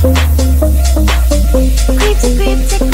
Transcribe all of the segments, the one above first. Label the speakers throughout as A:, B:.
A: Creep, creep, tick.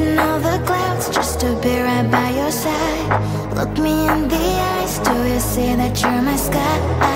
A: chasing all the clouds just to be right by your side Look me in the eyes, do you see that you're my sky?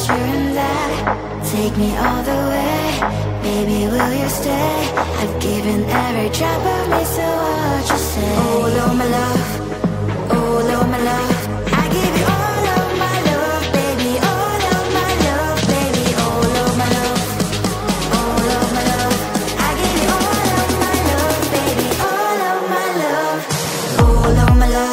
A: And that. Take me all the way, baby will you stay? I've given every drop of me, so what you say? Oh Lord my love, oh Lord my love. I give you all of my love baby all of my love baby all my love. All of my love. I give you all of my love baby all of my love. All my love,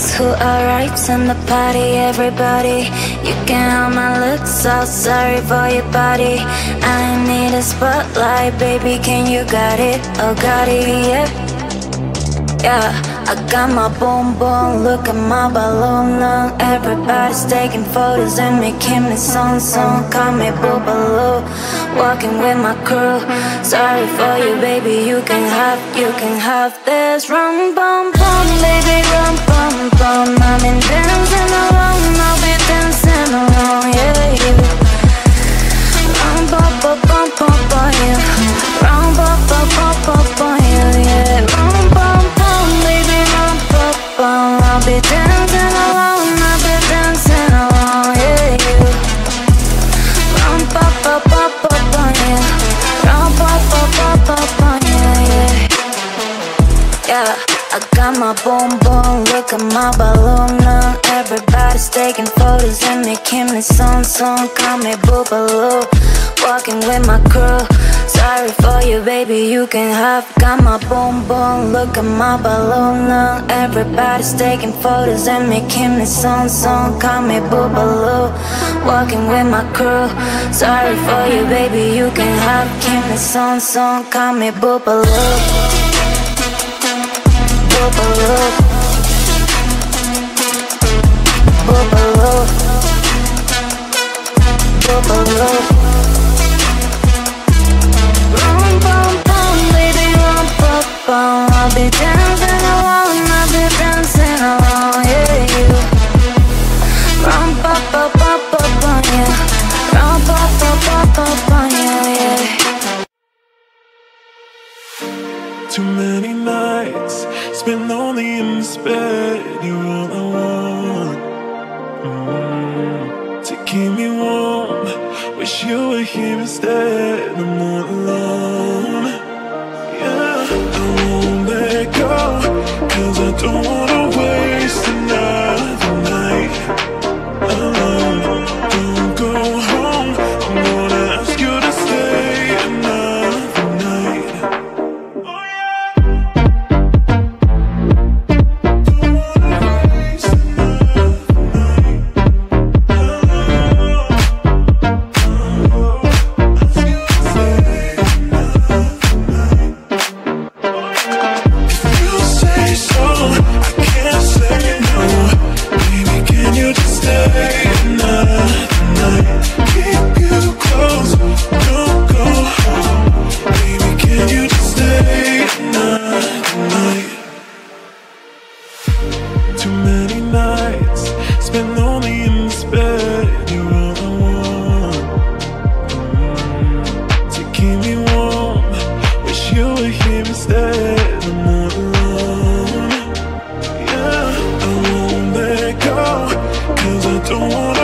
B: Guess who arrives in the party? Everybody, you can have my looks. So sorry for your body. I need a spotlight, baby. Can you got it? Oh, got it, yeah. Yeah, I got my boom boom, look at my balloon now. Everybody's taking photos and making me song song. Call me Boobaloo, walking with my crew. Sorry for you, baby. You can have, you can have this. Rum bum bum, baby, rum bum bum. I've been dancing alone, I'll be dancing alone, yeah, my boom boom, look at my balloon now. Everybody's taking photos and making me song song. Call me Boobaloo, walking with my crew. Sorry for you, baby, you can have. Got my boom boom, look at my balloon now. Everybody's taking photos and making me song song. Call me Boobaloo, walking with my crew. Sorry for you, baby, you can have. Keep me song song. Call me Boobaloo. Boobaloo. Boobaloo. Boobaloo.
C: Wish you were here instead. I'm not alone. Yeah, I won't let go. Cause I don't wanna waste i
A: don't wanna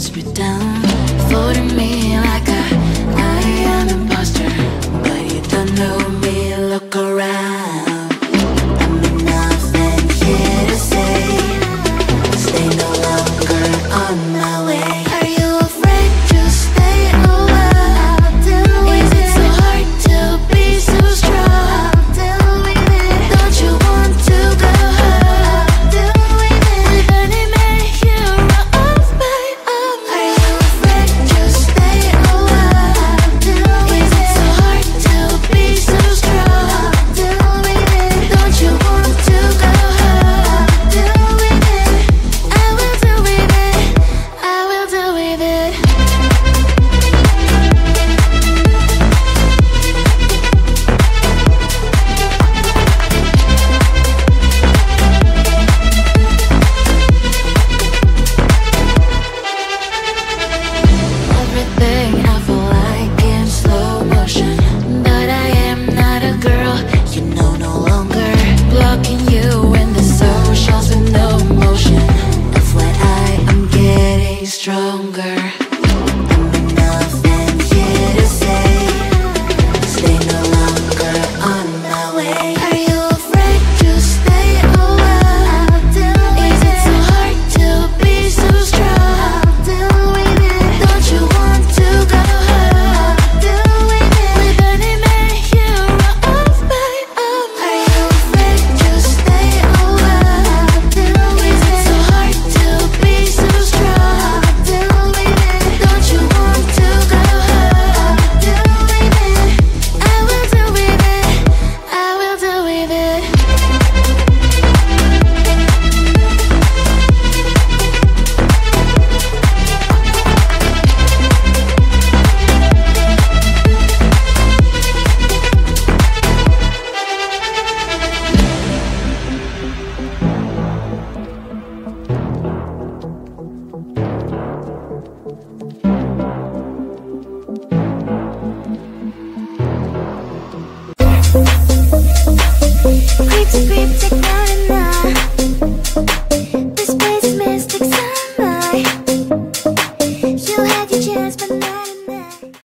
A: Puts me down